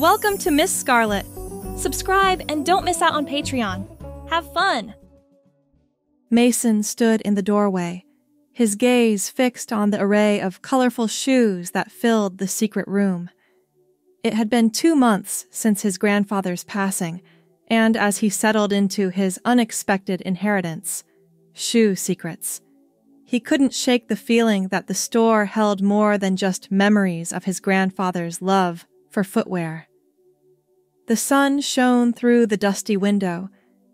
Welcome to Miss Scarlett. Subscribe and don't miss out on Patreon. Have fun! Mason stood in the doorway, his gaze fixed on the array of colorful shoes that filled the secret room. It had been two months since his grandfather's passing, and as he settled into his unexpected inheritance, shoe secrets, he couldn't shake the feeling that the store held more than just memories of his grandfather's love for footwear. The sun shone through the dusty window,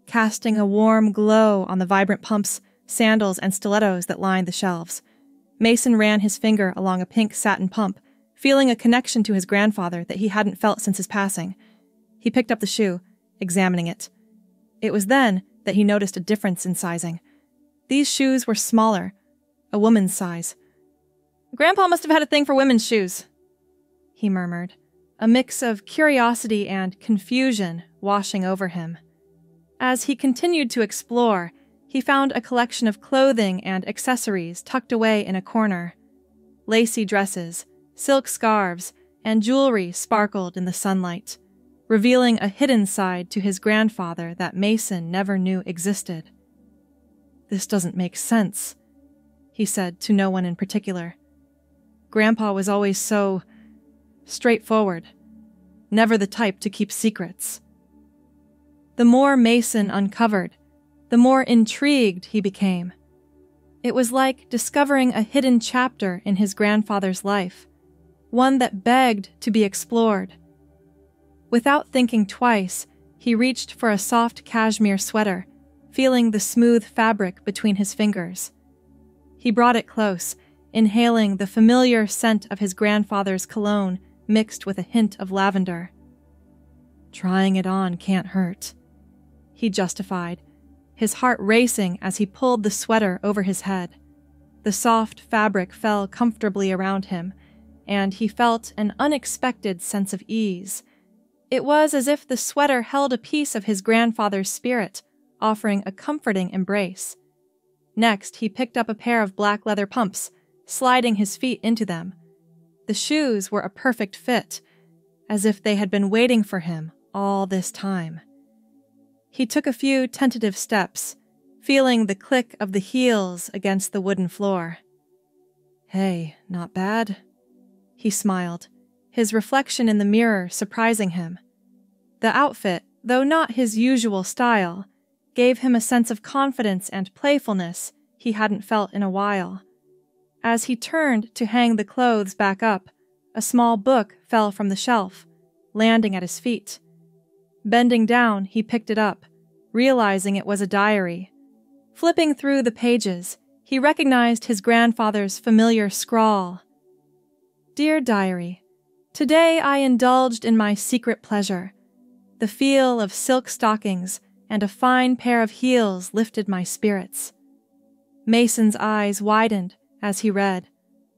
casting a warm glow on the vibrant pumps, sandals, and stilettos that lined the shelves. Mason ran his finger along a pink satin pump, feeling a connection to his grandfather that he hadn't felt since his passing. He picked up the shoe, examining it. It was then that he noticed a difference in sizing. These shoes were smaller, a woman's size. Grandpa must have had a thing for women's shoes, he murmured, a mix of curiosity and confusion washing over him. As he continued to explore, he found a collection of clothing and accessories tucked away in a corner. Lacy dresses, silk scarves, and jewelry sparkled in the sunlight, revealing a hidden side to his grandfather that Mason never knew existed. This doesn't make sense, he said to no one in particular. Grandpa was always so straightforward, never the type to keep secrets. The more Mason uncovered, the more intrigued he became. It was like discovering a hidden chapter in his grandfather's life, one that begged to be explored. Without thinking twice, he reached for a soft cashmere sweater, feeling the smooth fabric between his fingers. He brought it close, inhaling the familiar scent of his grandfather's cologne mixed with a hint of lavender. Trying it on can't hurt he justified, his heart racing as he pulled the sweater over his head. The soft fabric fell comfortably around him, and he felt an unexpected sense of ease. It was as if the sweater held a piece of his grandfather's spirit, offering a comforting embrace. Next, he picked up a pair of black leather pumps, sliding his feet into them. The shoes were a perfect fit, as if they had been waiting for him all this time. He took a few tentative steps, feeling the click of the heels against the wooden floor. Hey, not bad. He smiled, his reflection in the mirror surprising him. The outfit, though not his usual style, gave him a sense of confidence and playfulness he hadn't felt in a while. As he turned to hang the clothes back up, a small book fell from the shelf, landing at his feet. Bending down, he picked it up, realizing it was a diary. Flipping through the pages, he recognized his grandfather's familiar scrawl. Dear Diary, Today I indulged in my secret pleasure. The feel of silk stockings and a fine pair of heels lifted my spirits. Mason's eyes widened as he read,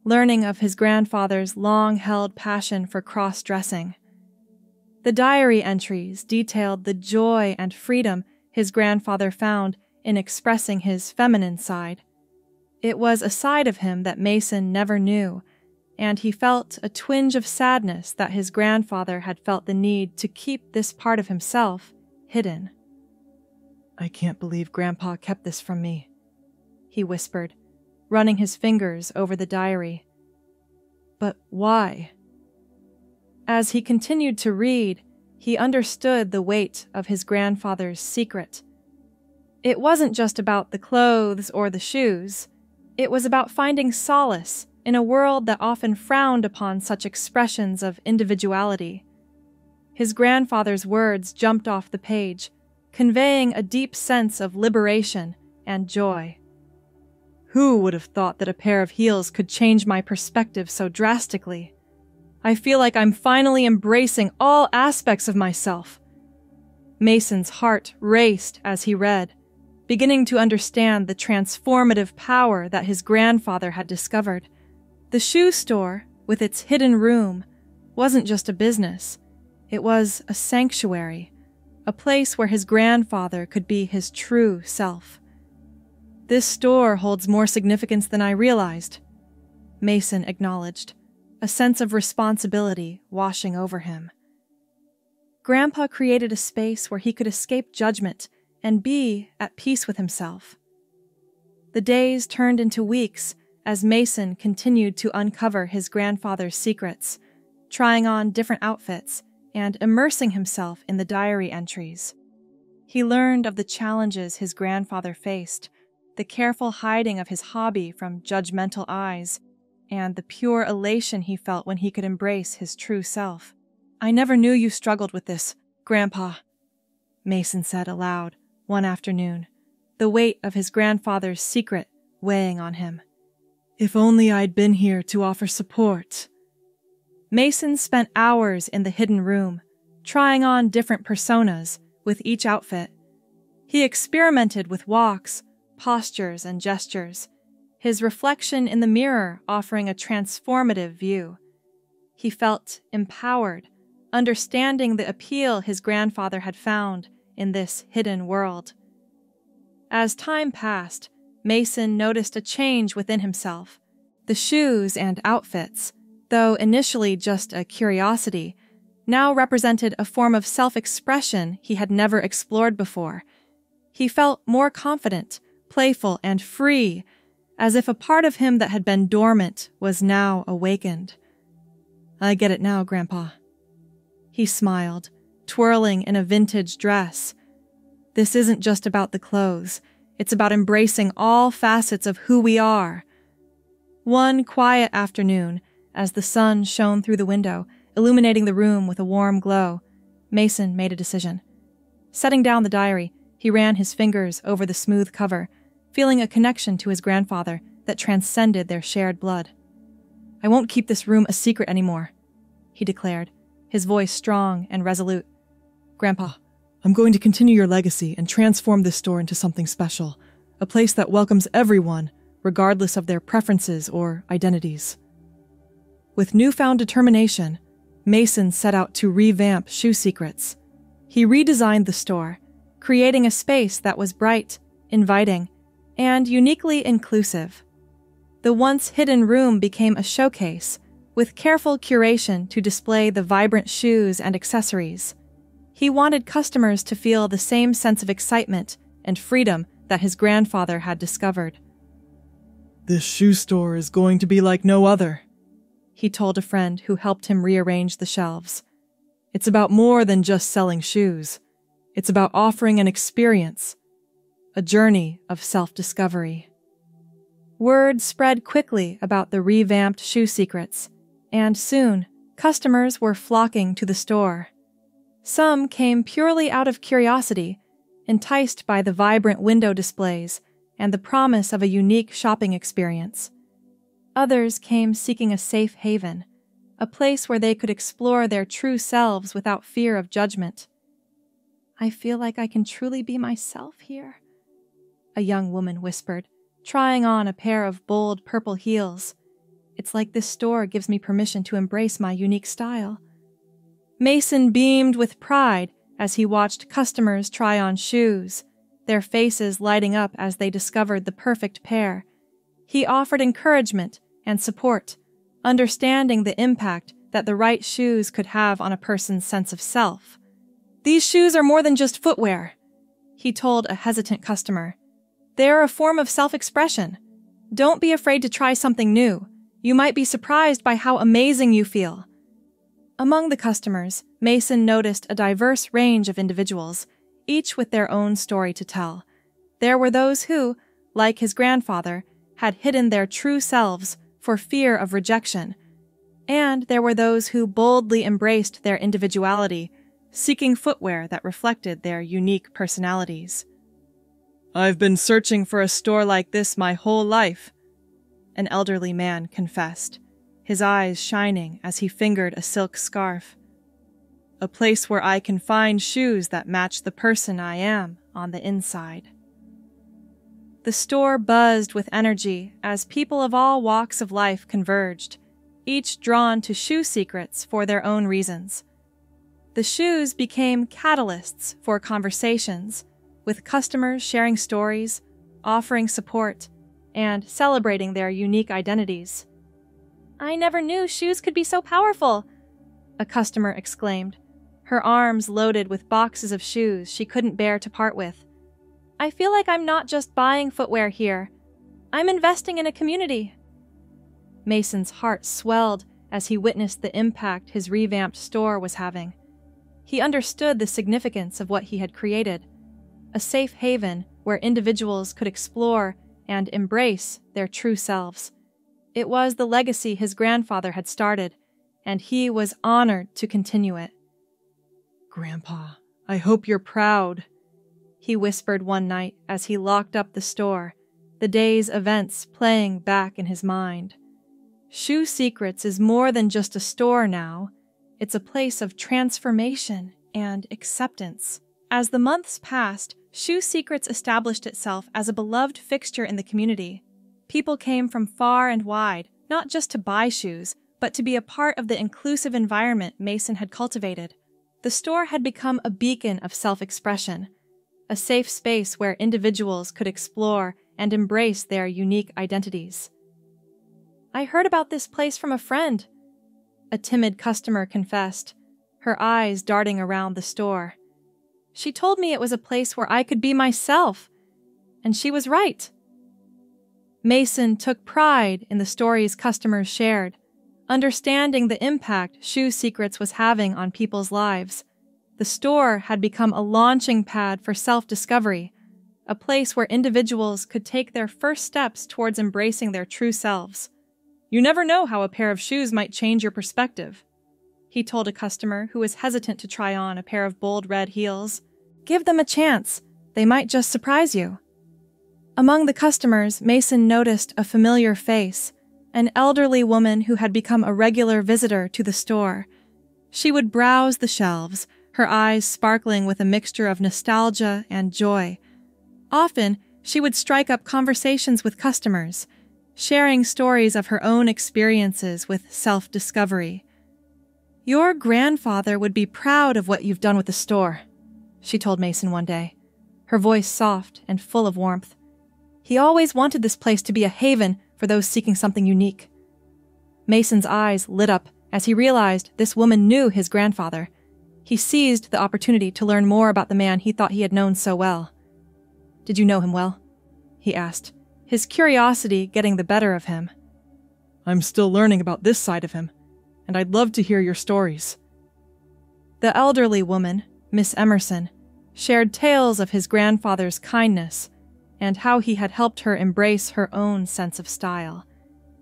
learning of his grandfather's long held passion for cross dressing. The diary entries detailed the joy and freedom his grandfather found in expressing his feminine side. It was a side of him that Mason never knew, and he felt a twinge of sadness that his grandfather had felt the need to keep this part of himself hidden. I can't believe Grandpa kept this from me, he whispered, running his fingers over the diary. But why? As he continued to read, he understood the weight of his grandfather's secret. It wasn't just about the clothes or the shoes, it was about finding solace in a world that often frowned upon such expressions of individuality. His grandfather's words jumped off the page, conveying a deep sense of liberation and joy. Who would have thought that a pair of heels could change my perspective so drastically? I feel like I'm finally embracing all aspects of myself. Mason's heart raced as he read, beginning to understand the transformative power that his grandfather had discovered. The shoe store, with its hidden room, wasn't just a business, it was a sanctuary, a place where his grandfather could be his true self. This store holds more significance than I realized, Mason acknowledged a sense of responsibility washing over him. Grandpa created a space where he could escape judgment and be at peace with himself. The days turned into weeks as Mason continued to uncover his grandfather's secrets, trying on different outfits and immersing himself in the diary entries. He learned of the challenges his grandfather faced, the careful hiding of his hobby from judgmental eyes, and the pure elation he felt when he could embrace his true self. I never knew you struggled with this, Grandpa, Mason said aloud one afternoon, the weight of his grandfather's secret weighing on him. If only I'd been here to offer support. Mason spent hours in the hidden room, trying on different personas with each outfit. He experimented with walks, postures, and gestures, his reflection in the mirror offering a transformative view. He felt empowered, understanding the appeal his grandfather had found in this hidden world. As time passed, Mason noticed a change within himself. The shoes and outfits, though initially just a curiosity, now represented a form of self expression he had never explored before. He felt more confident, playful, and free, as if a part of him that had been dormant was now awakened. I get it now, Grandpa. He smiled, twirling in a vintage dress. This isn't just about the clothes, it's about embracing all facets of who we are. One quiet afternoon, as the sun shone through the window, illuminating the room with a warm glow, Mason made a decision. Setting down the diary, he ran his fingers over the smooth cover, feeling a connection to his grandfather that transcended their shared blood. I won't keep this room a secret anymore, he declared, his voice strong and resolute. Grandpa, I'm going to continue your legacy and transform this store into something special, a place that welcomes everyone, regardless of their preferences or identities. With newfound determination, Mason set out to revamp Shoe Secrets. He redesigned the store, creating a space that was bright, inviting, and uniquely inclusive. The once hidden room became a showcase, with careful curation to display the vibrant shoes and accessories. He wanted customers to feel the same sense of excitement and freedom that his grandfather had discovered. This shoe store is going to be like no other, he told a friend who helped him rearrange the shelves. It's about more than just selling shoes. It's about offering an experience, a journey of self discovery. Word spread quickly about the revamped shoe secrets, and soon customers were flocking to the store. Some came purely out of curiosity, enticed by the vibrant window displays and the promise of a unique shopping experience. Others came seeking a safe haven, a place where they could explore their true selves without fear of judgment. I feel like I can truly be myself here, a young woman whispered, trying on a pair of bold purple heels. It's like this store gives me permission to embrace my unique style. Mason beamed with pride as he watched customers try on shoes, their faces lighting up as they discovered the perfect pair. He offered encouragement and support, understanding the impact that the right shoes could have on a person's sense of self. These shoes are more than just footwear, he told a hesitant customer. They are a form of self expression. Don't be afraid to try something new. You might be surprised by how amazing you feel. Among the customers, Mason noticed a diverse range of individuals, each with their own story to tell. There were those who, like his grandfather, had hidden their true selves for fear of rejection, and there were those who boldly embraced their individuality, seeking footwear that reflected their unique personalities. I've been searching for a store like this my whole life, an elderly man confessed, his eyes shining as he fingered a silk scarf. A place where I can find shoes that match the person I am on the inside. The store buzzed with energy as people of all walks of life converged, each drawn to shoe secrets for their own reasons. The shoes became catalysts for conversations, with customers sharing stories, offering support, and celebrating their unique identities. I never knew shoes could be so powerful, a customer exclaimed, her arms loaded with boxes of shoes she couldn't bear to part with. I feel like I'm not just buying footwear here, I'm investing in a community. Mason's heart swelled as he witnessed the impact his revamped store was having. He understood the significance of what he had created a safe haven where individuals could explore and embrace their true selves. It was the legacy his grandfather had started, and he was honored to continue it. Grandpa, I hope you're proud, he whispered one night as he locked up the store, the day's events playing back in his mind. Shoe Secrets is more than just a store now, it's a place of transformation and acceptance. As the months passed, Shoe Secrets established itself as a beloved fixture in the community. People came from far and wide, not just to buy shoes, but to be a part of the inclusive environment Mason had cultivated. The store had become a beacon of self expression, a safe space where individuals could explore and embrace their unique identities. I heard about this place from a friend, a timid customer confessed, her eyes darting around the store. She told me it was a place where I could be myself, and she was right. Mason took pride in the stories customers shared understanding the impact Shoe Secrets was having on people's lives. The store had become a launching pad for self discovery, a place where individuals could take their first steps towards embracing their true selves. You never know how a pair of shoes might change your perspective, he told a customer who was hesitant to try on a pair of bold red heels. Give them a chance, they might just surprise you. Among the customers, Mason noticed a familiar face an elderly woman who had become a regular visitor to the store. She would browse the shelves, her eyes sparkling with a mixture of nostalgia and joy. Often, she would strike up conversations with customers, sharing stories of her own experiences with self discovery. Your grandfather would be proud of what you've done with the store, she told Mason one day, her voice soft and full of warmth. He always wanted this place to be a haven for those seeking something unique. Mason's eyes lit up as he realized this woman knew his grandfather. He seized the opportunity to learn more about the man he thought he had known so well. Did you know him well? he asked, his curiosity getting the better of him. I'm still learning about this side of him, and I'd love to hear your stories. The elderly woman, Miss Emerson, shared tales of his grandfather's kindness and how he had helped her embrace her own sense of style.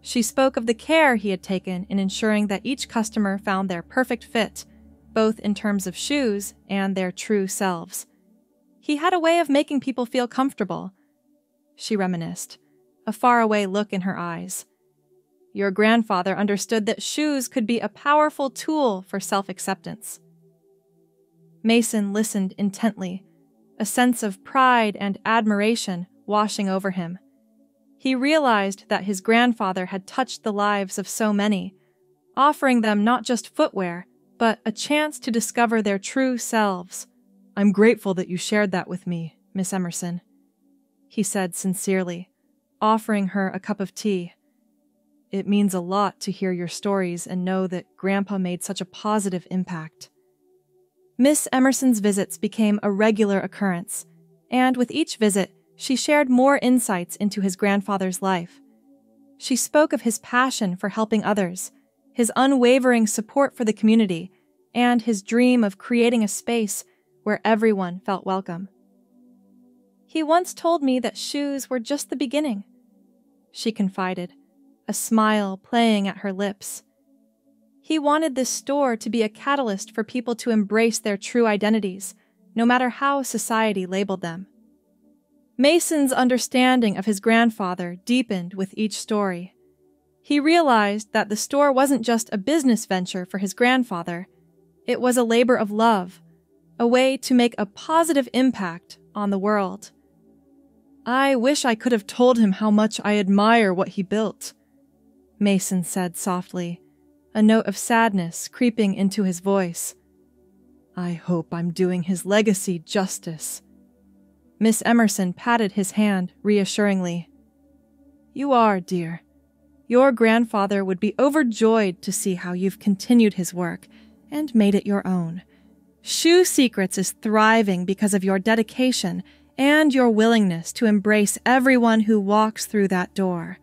She spoke of the care he had taken in ensuring that each customer found their perfect fit, both in terms of shoes and their true selves. He had a way of making people feel comfortable. She reminisced, a faraway look in her eyes. Your grandfather understood that shoes could be a powerful tool for self acceptance. Mason listened intently a sense of pride and admiration washing over him. He realized that his grandfather had touched the lives of so many, offering them not just footwear, but a chance to discover their true selves. I'm grateful that you shared that with me, Miss Emerson, he said sincerely, offering her a cup of tea. It means a lot to hear your stories and know that Grandpa made such a positive impact. Miss Emerson's visits became a regular occurrence, and with each visit, she shared more insights into his grandfather's life. She spoke of his passion for helping others, his unwavering support for the community, and his dream of creating a space where everyone felt welcome. He once told me that shoes were just the beginning, she confided, a smile playing at her lips. He wanted this store to be a catalyst for people to embrace their true identities, no matter how society labeled them. Mason's understanding of his grandfather deepened with each story. He realized that the store wasn't just a business venture for his grandfather, it was a labor of love, a way to make a positive impact on the world. I wish I could have told him how much I admire what he built, Mason said softly a note of sadness creeping into his voice. I hope I'm doing his legacy justice. Miss Emerson patted his hand reassuringly. You are, dear. Your grandfather would be overjoyed to see how you've continued his work and made it your own. Shoe Secrets is thriving because of your dedication and your willingness to embrace everyone who walks through that door.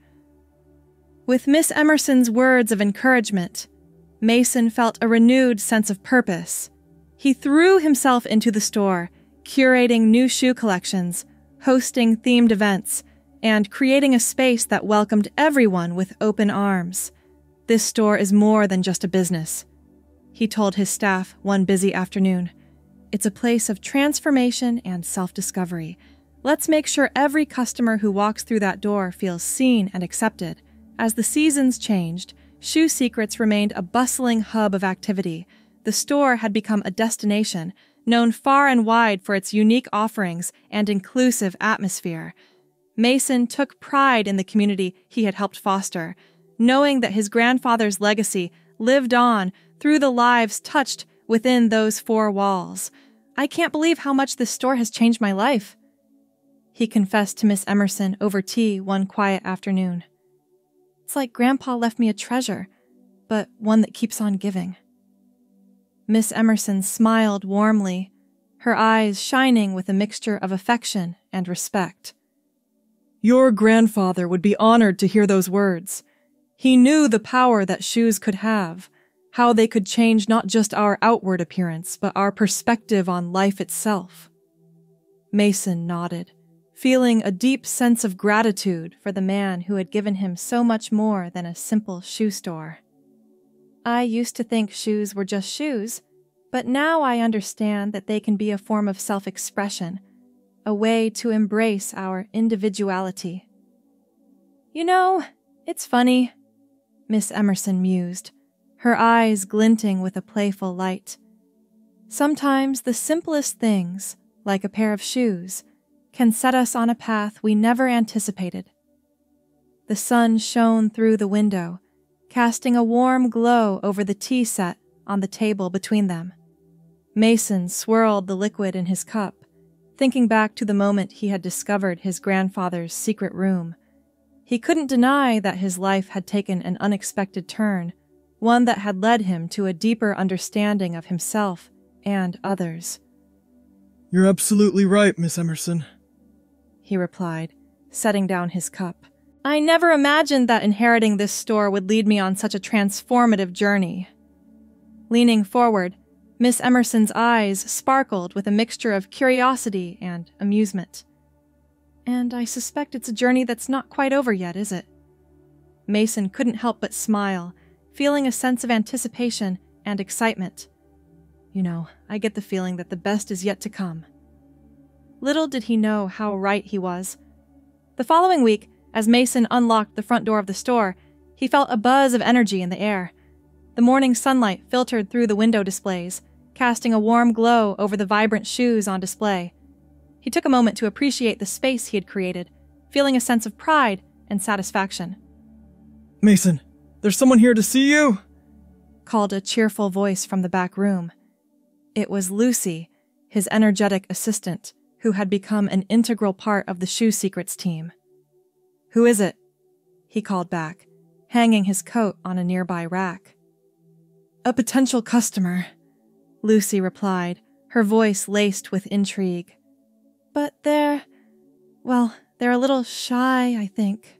With Miss Emerson's words of encouragement, Mason felt a renewed sense of purpose. He threw himself into the store, curating new shoe collections, hosting themed events, and creating a space that welcomed everyone with open arms. This store is more than just a business, he told his staff one busy afternoon. It's a place of transformation and self discovery. Let's make sure every customer who walks through that door feels seen and accepted. As the seasons changed, Shoe Secrets remained a bustling hub of activity. The store had become a destination, known far and wide for its unique offerings and inclusive atmosphere. Mason took pride in the community he had helped foster, knowing that his grandfather's legacy lived on through the lives touched within those four walls. I can't believe how much this store has changed my life. He confessed to Miss Emerson over tea one quiet afternoon. It's like Grandpa left me a treasure, but one that keeps on giving. Miss Emerson smiled warmly, her eyes shining with a mixture of affection and respect. Your grandfather would be honored to hear those words. He knew the power that shoes could have, how they could change not just our outward appearance, but our perspective on life itself. Mason nodded feeling a deep sense of gratitude for the man who had given him so much more than a simple shoe store. I used to think shoes were just shoes, but now I understand that they can be a form of self expression, a way to embrace our individuality. You know, it's funny, Miss Emerson mused, her eyes glinting with a playful light. Sometimes the simplest things, like a pair of shoes, can set us on a path we never anticipated. The sun shone through the window, casting a warm glow over the tea set on the table between them. Mason swirled the liquid in his cup, thinking back to the moment he had discovered his grandfather's secret room. He couldn't deny that his life had taken an unexpected turn, one that had led him to a deeper understanding of himself and others. You're absolutely right, Miss Emerson he replied, setting down his cup. I never imagined that inheriting this store would lead me on such a transformative journey. Leaning forward, Miss Emerson's eyes sparkled with a mixture of curiosity and amusement. And I suspect it's a journey that's not quite over yet, is it? Mason couldn't help but smile, feeling a sense of anticipation and excitement. You know, I get the feeling that the best is yet to come. Little did he know how right he was. The following week, as Mason unlocked the front door of the store, he felt a buzz of energy in the air. The morning sunlight filtered through the window displays, casting a warm glow over the vibrant shoes on display. He took a moment to appreciate the space he had created, feeling a sense of pride and satisfaction. Mason, there's someone here to see you! called a cheerful voice from the back room. It was Lucy, his energetic assistant who had become an integral part of the Shoe Secrets team. Who is it? He called back, hanging his coat on a nearby rack. A potential customer, Lucy replied, her voice laced with intrigue. But they're. well, they're a little shy, I think.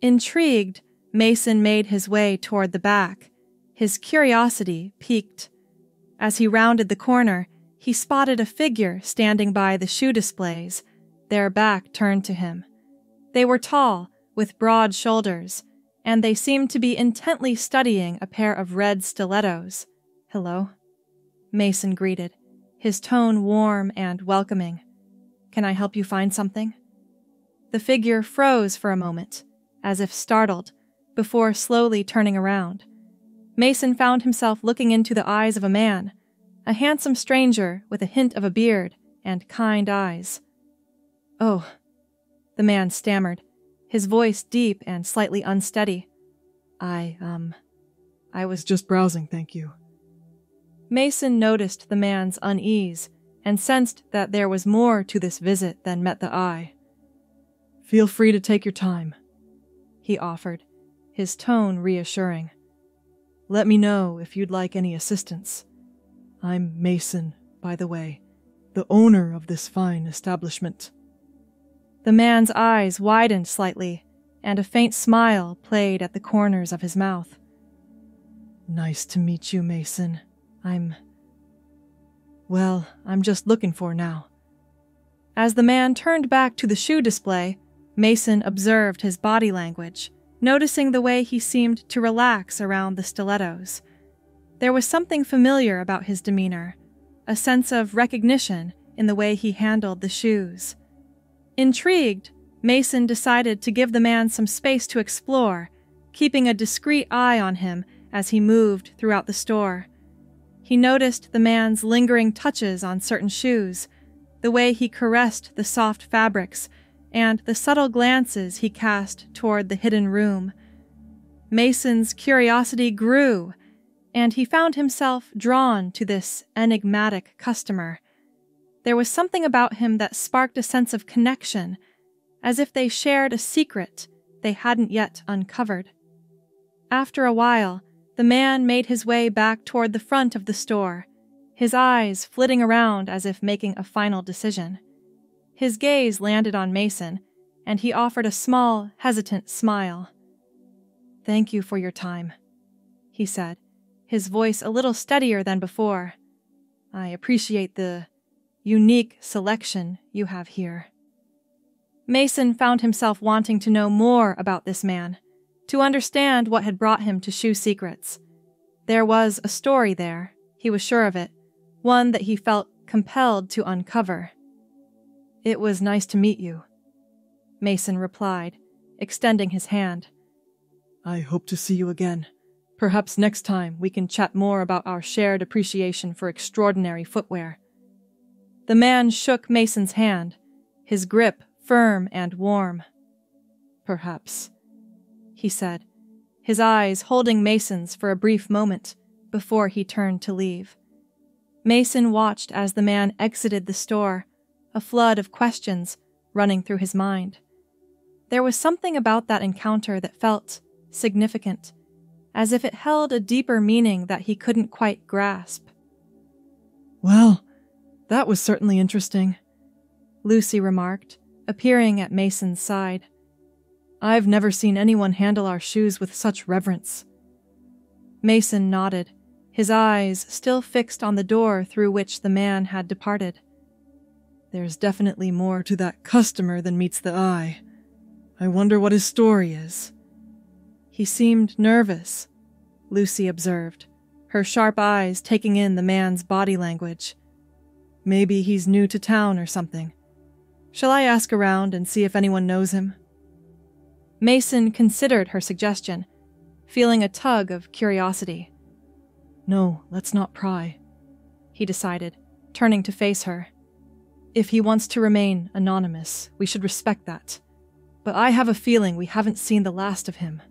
Intrigued, Mason made his way toward the back, his curiosity piqued. As he rounded the corner, he spotted a figure standing by the shoe displays, their back turned to him. They were tall, with broad shoulders, and they seemed to be intently studying a pair of red stilettos. Hello? Mason greeted, his tone warm and welcoming. Can I help you find something? The figure froze for a moment, as if startled, before slowly turning around. Mason found himself looking into the eyes of a man a handsome stranger with a hint of a beard and kind eyes. Oh, the man stammered, his voice deep and slightly unsteady. I, um, I was just browsing, thank you. Mason noticed the man's unease and sensed that there was more to this visit than met the eye. Feel free to take your time, he offered, his tone reassuring. Let me know if you'd like any assistance. I'm Mason, by the way, the owner of this fine establishment. The man's eyes widened slightly, and a faint smile played at the corners of his mouth. Nice to meet you, Mason. I'm. Well, I'm just looking for now. As the man turned back to the shoe display, Mason observed his body language, noticing the way he seemed to relax around the stilettos. There was something familiar about his demeanor, a sense of recognition in the way he handled the shoes. Intrigued, Mason decided to give the man some space to explore, keeping a discreet eye on him as he moved throughout the store. He noticed the man's lingering touches on certain shoes, the way he caressed the soft fabrics, and the subtle glances he cast toward the hidden room. Mason's curiosity grew, and he found himself drawn to this enigmatic customer. There was something about him that sparked a sense of connection, as if they shared a secret they hadn't yet uncovered. After a while, the man made his way back toward the front of the store, his eyes flitting around as if making a final decision. His gaze landed on Mason, and he offered a small, hesitant smile. Thank you for your time, he said, his voice a little steadier than before. I appreciate the unique selection you have here. Mason found himself wanting to know more about this man to understand what had brought him to Shoe Secrets. There was a story there, he was sure of it, one that he felt compelled to uncover. It was nice to meet you, Mason replied, extending his hand. I hope to see you again. Perhaps next time we can chat more about our shared appreciation for extraordinary footwear. The man shook Mason's hand, his grip firm and warm. Perhaps he said, his eyes holding Mason's for a brief moment before he turned to leave. Mason watched as the man exited the store, a flood of questions running through his mind. There was something about that encounter that felt significant, as if it held a deeper meaning that he couldn't quite grasp. Well, that was certainly interesting, Lucy remarked, appearing at Mason's side. I've never seen anyone handle our shoes with such reverence. Mason nodded, his eyes still fixed on the door through which the man had departed. There's definitely more to that customer than meets the eye. I wonder what his story is. He seemed nervous, Lucy observed, her sharp eyes taking in the man's body language. Maybe he's new to town or something. Shall I ask around and see if anyone knows him? Mason considered her suggestion, feeling a tug of curiosity. No, let's not pry, he decided, turning to face her. If he wants to remain anonymous, we should respect that. But I have a feeling we haven't seen the last of him.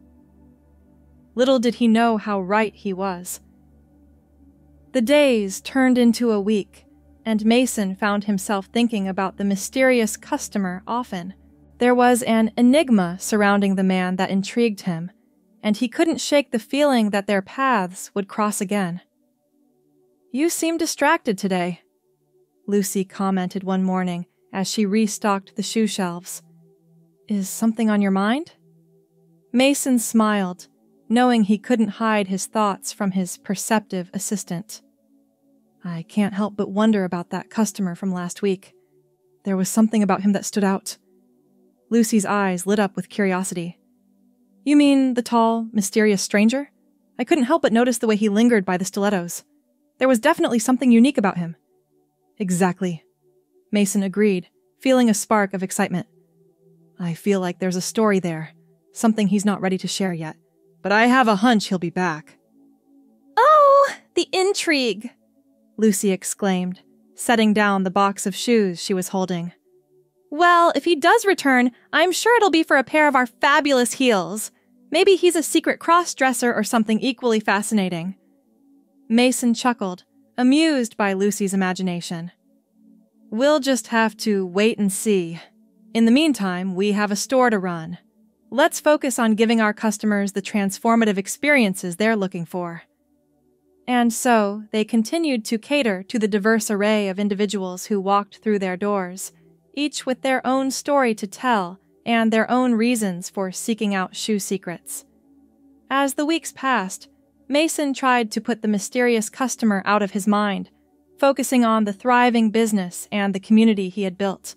Little did he know how right he was. The days turned into a week, and Mason found himself thinking about the mysterious customer often. There was an enigma surrounding the man that intrigued him, and he couldn't shake the feeling that their paths would cross again. You seem distracted today, Lucy commented one morning as she restocked the shoe shelves. Is something on your mind? Mason smiled, knowing he couldn't hide his thoughts from his perceptive assistant. I can't help but wonder about that customer from last week. There was something about him that stood out. Lucy's eyes lit up with curiosity. You mean the tall, mysterious stranger? I couldn't help but notice the way he lingered by the stilettos. There was definitely something unique about him. Exactly. Mason agreed, feeling a spark of excitement. I feel like there's a story there, something he's not ready to share yet, but I have a hunch he'll be back. Oh, the intrigue! Lucy exclaimed, setting down the box of shoes she was holding. Well, if he does return, I'm sure it'll be for a pair of our fabulous heels. Maybe he's a secret cross dresser or something equally fascinating. Mason chuckled, amused by Lucy's imagination. We'll just have to wait and see. In the meantime, we have a store to run. Let's focus on giving our customers the transformative experiences they're looking for. And so they continued to cater to the diverse array of individuals who walked through their doors, each with their own story to tell and their own reasons for seeking out shoe secrets. As the weeks passed, Mason tried to put the mysterious customer out of his mind, focusing on the thriving business and the community he had built.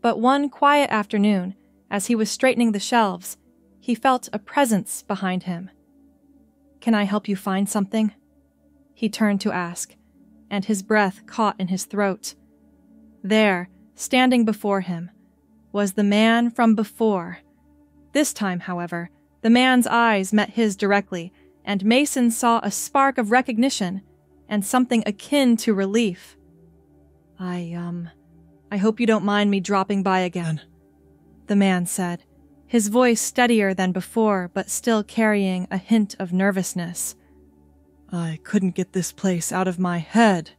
But one quiet afternoon, as he was straightening the shelves, he felt a presence behind him. Can I help you find something? He turned to ask, and his breath caught in his throat. There, standing before him, was the man from before. This time, however, the man's eyes met his directly, and Mason saw a spark of recognition and something akin to relief. I, um, I hope you don't mind me dropping by again, the man said, his voice steadier than before, but still carrying a hint of nervousness. I couldn't get this place out of my head.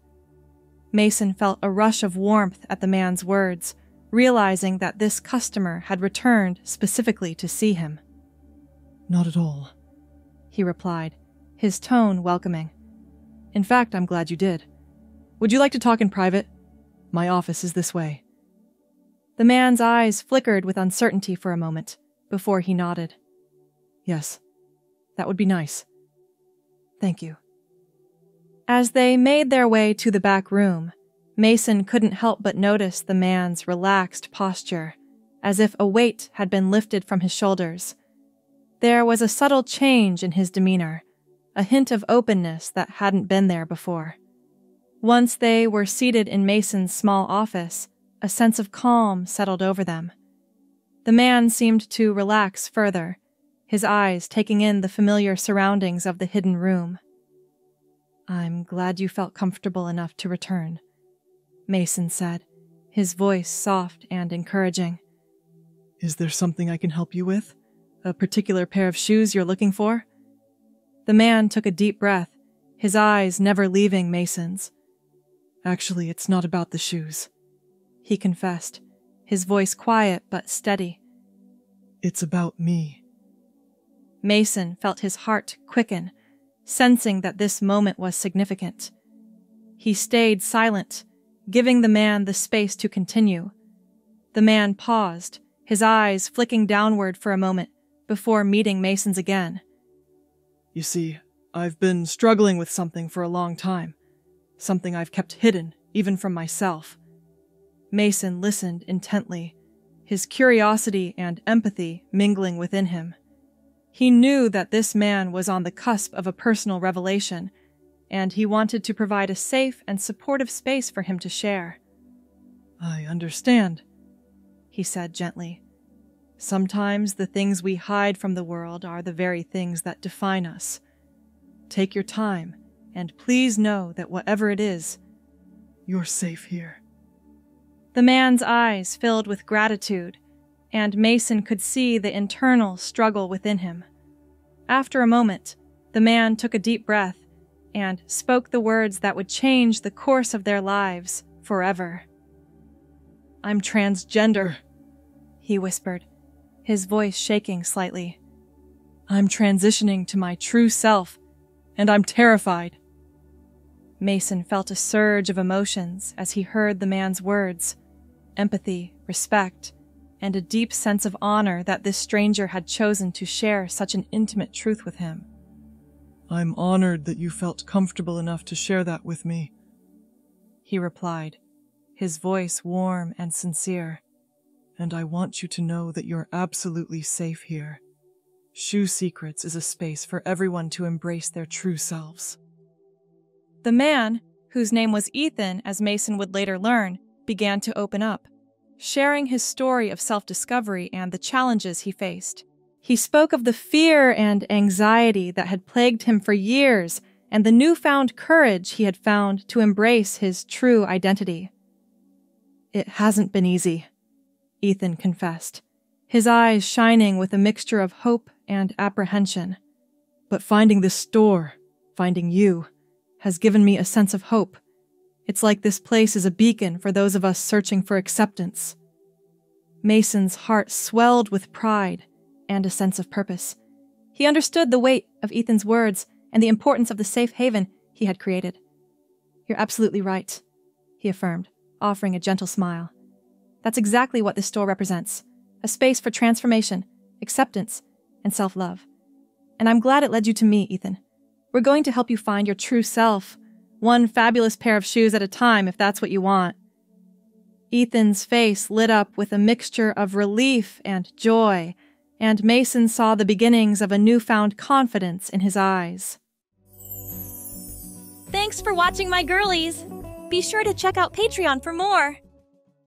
Mason felt a rush of warmth at the man's words, realizing that this customer had returned specifically to see him. Not at all, he replied, his tone welcoming. In fact, I'm glad you did. Would you like to talk in private? My office is this way. The man's eyes flickered with uncertainty for a moment before he nodded. Yes, that would be nice. Thank you. As they made their way to the back room, Mason couldn't help but notice the man's relaxed posture, as if a weight had been lifted from his shoulders there was a subtle change in his demeanor, a hint of openness that hadn't been there before. Once they were seated in Mason's small office, a sense of calm settled over them. The man seemed to relax further, his eyes taking in the familiar surroundings of the hidden room. I'm glad you felt comfortable enough to return, Mason said, his voice soft and encouraging. Is there something I can help you with? A particular pair of shoes you're looking for? The man took a deep breath, his eyes never leaving Mason's. Actually, it's not about the shoes, he confessed, his voice quiet but steady. It's about me. Mason felt his heart quicken, sensing that this moment was significant. He stayed silent, giving the man the space to continue. The man paused, his eyes flicking downward for a moment, before meeting Mason's again. You see, I've been struggling with something for a long time, something I've kept hidden, even from myself. Mason listened intently, his curiosity and empathy mingling within him. He knew that this man was on the cusp of a personal revelation, and he wanted to provide a safe and supportive space for him to share. I understand, he said gently. Sometimes the things we hide from the world are the very things that define us. Take your time, and please know that whatever it is, you're safe here. The man's eyes filled with gratitude, and Mason could see the internal struggle within him. After a moment, the man took a deep breath and spoke the words that would change the course of their lives forever. I'm transgender, he whispered his voice shaking slightly. I'm transitioning to my true self, and I'm terrified. Mason felt a surge of emotions as he heard the man's words empathy, respect, and a deep sense of honor that this stranger had chosen to share such an intimate truth with him. I'm honored that you felt comfortable enough to share that with me, he replied, his voice warm and sincere and I want you to know that you're absolutely safe here. Shoe Secrets is a space for everyone to embrace their true selves. The man, whose name was Ethan, as Mason would later learn, began to open up, sharing his story of self discovery and the challenges he faced. He spoke of the fear and anxiety that had plagued him for years and the newfound courage he had found to embrace his true identity. It hasn't been easy, Ethan confessed, his eyes shining with a mixture of hope and apprehension. But finding this store, finding you, has given me a sense of hope. It's like this place is a beacon for those of us searching for acceptance. Mason's heart swelled with pride and a sense of purpose. He understood the weight of Ethan's words and the importance of the safe haven he had created. You're absolutely right, he affirmed, offering a gentle smile. That's exactly what this store represents a space for transformation, acceptance, and self love. And I'm glad it led you to me, Ethan. We're going to help you find your true self, one fabulous pair of shoes at a time if that's what you want. Ethan's face lit up with a mixture of relief and joy, and Mason saw the beginnings of a newfound confidence in his eyes. Thanks for watching my girlies! Be sure to check out Patreon for more!